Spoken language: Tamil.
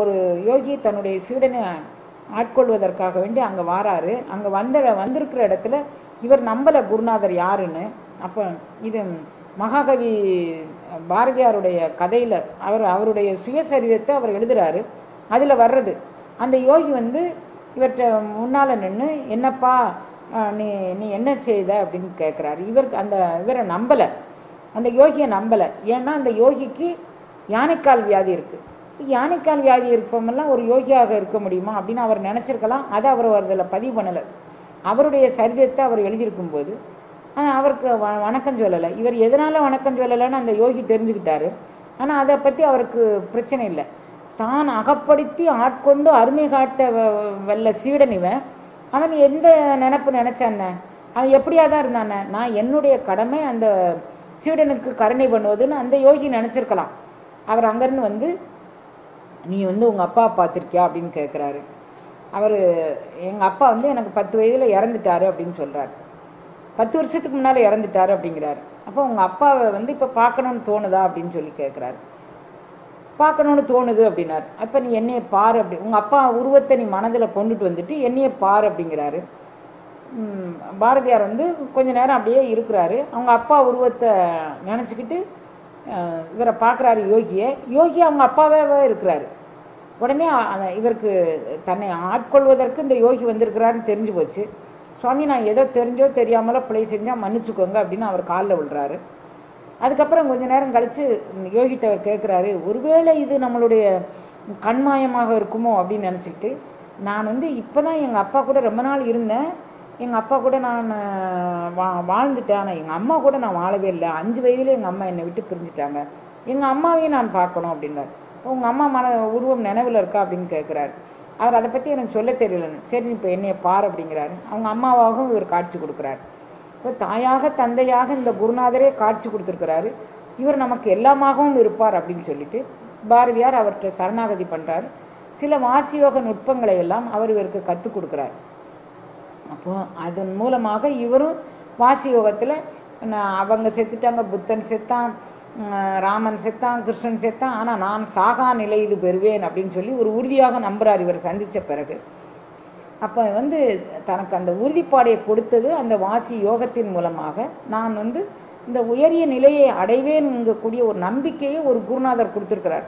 ஒரு யோகி தன்னுடைய சீடனை ஆட்கொள்வதற்காக வேண்டி அங்கே வாராரு. அங்கே வந்த வந்திருக்கிற இடத்துல இவர் நம்பலை குருநாதர் யாருன்னு. அப்போ இது மகாகவி பாரதியாருடைய கதையில் அவர் அவருடைய சுயசரிதத்தை அவர் எழுதுறாரு. அதில் வர்றது அந்த யோகி வந்து இவர்கிட்ட முன்னால் நின்று என்னப்பா நீ நீ என்ன செய்த? அப்படின்னு கேட்குறாரு இவருக்கு அந்த இவரை நம்பலை. அந்த யோகியை நம்பலை. ஏன்னா அந்த யோகிக்கு யானைக்கால் வியாதி இருக்குது யானைக்கால் வியாதி இருப்பவங்கெல்லாம் ஒரு யோகியாக இருக்க முடியுமா அப்படின்னு அவர் நினச்சிருக்கலாம். அதை அவர் அதில் பதிவு பண்ணலை. அவருடைய சரிதத்தை அவர் எழுதியிருக்கும்போது ஆனா, அவருக்கு வ வணக்கம் சொல்லலை. இவர் எதனால் வணக்கம் சொல்லலைன்னு அந்த யோகி தெரிஞ்சுக்கிட்டாரு. ஆனால் அதை பற்றி அவருக்கு பிரச்சனை இல்லை. தான் அகப்படுத்தி ஆட்கொண்டு அருமை காட்ட வ- சீடன் இவன். அவன் எந்த நினப்பு நினச்சான? அவன் எப்படியா தான் இருந்தானே? நான் என்னுடைய கடமை அந்த சீடனுக்கு கருணை பண்ணுவதுன்னு அந்த யோகி நினச்சிருக்கலாம். அவர் அங்கேருந்து வந்து நீ வந்து உங்கள் அப்பா பார்த்துருக்கியா அப்படின்னு கேட்குறாரு அவர் எங்கள் அப்பா வந்து எனக்கு பத்து வயதில் இறந்துட்டாரு அப்படின்னு சொல்கிறார் பத்து வருஷத்துக்கு முன்னால் இறந்துட்டாரு அப்படிங்கிறாரு. அப்போ உங்கள் அப்பாவை வந்து இப்போ பார்க்கணுன்னு தோணுதா அப்படின்னு சொல்லி கேட்குறாரு பார்க்கணுன்னு தோணுது அப்படின்னார். அப்போ நீ என்னையை பாரு அப்படி உங்கள் அப்பா உருவத்தை நீ மனதில் கொண்டுட்டு வந்துட்டு என்னையை பாரு அப்படிங்கிறாரு. பாரதியார் வந்து கொஞ்ச நேரம் அப்படியே இருக்கிறாரு. அவங்க அப்பா உருவத்தை நினச்சிக்கிட்டு இவரை பார்க்குறாரு யோகியை. யோகி அவங்க அப்பாவே இருக்கிறாரு. உடனே இவருக்கு தன்னை ஆட்கொள்வதற்கு இந்த யோகி வந்திருக்கிறாருன்னு தெரிஞ்சு போச்சு. சுவாமி நான் ஏதோ தெரிஞ்சோ தெரியாமலோ பிழை செஞ்சால் மன்னிச்சுக்கோங்க அப்படின்னு அவர் காலில் விழுறாரு. அதுக்கப்புறம் கொஞ்ச நேரம் கழித்து யோகிட்ட அவர் கேட்குறாரு ஒருவேளை இது நம்மளுடைய கண்மாயமாக இருக்குமோ? அப்படின்னு நினச்சிக்கிட்டு நான் வந்து இப்போ தான் எங்கள் அப்பா கூட ரொம்ப நாள் இருந்தேன். எங்கள் அப்பா கூட நான் வா வாழ்ந்துட்டேன். ஆனால் எங்கள் அம்மா கூட நான் வாழவே இல்லை. அஞ்சு வயதில் எங்கள் அம்மா என்னை விட்டு பிரிஞ்சுட்டாங்க. எங்கள் அம்மாவையும் நான் பார்க்கணும் அப்படின்னார். உங்கள் அம்மா மன உருவம் நினைவில் இருக்கா அப்படின்னு கேட்குறாரு அவர் அதை பற்றி எனக்கு சொல்ல தெரியலன்னு சரி இப்போ என்னைய பார் அப்படிங்கிறாரு. அவங்க அம்மாவாகவும் இவர் காட்சி கொடுக்குறாரு. இப்போ தாயாக தந்தையாக இந்த குருநாதரே காட்சி கொடுத்துருக்கிறாரு. இவர் நமக்கு எல்லாமாகவும் இருப்பார் அப்படின்னு சொல்லிட்டு பாரதியார் அவர்கிட்ட சரணாகதி பண்ணுறாரு சில வாசியோக நுட்பங்களை எல்லாம் அவர் இவருக்கு கற்றுக் கொடுக்குறாரு. அப்போ அதன் மூலமாக இவரும் வாசி யோகத்தில் அவங்க செத்துட்டாங்க புத்தன் செத்தான் ராமன் செத்தான் கிருஷ்ணன் செத்தான் ஆனால் நான் சாகா நிலை இது பெறுவேன் அப்படின்னு சொல்லி ஒரு உறுதியாக நம்புகிறார் இவர் சந்தித்த பிறகு. அப்போ வந்து தனக்கு அந்த உறுதிப்பாடையை கொடுத்தது அந்த வாசி யோகத்தின் மூலமாக நான் வந்து இந்த உயரிய நிலையை அடைவேன் என்கக்கூடிய ஒரு நம்பிக்கையை ஒரு குருநாதர் கொடுத்துருக்கிறார்.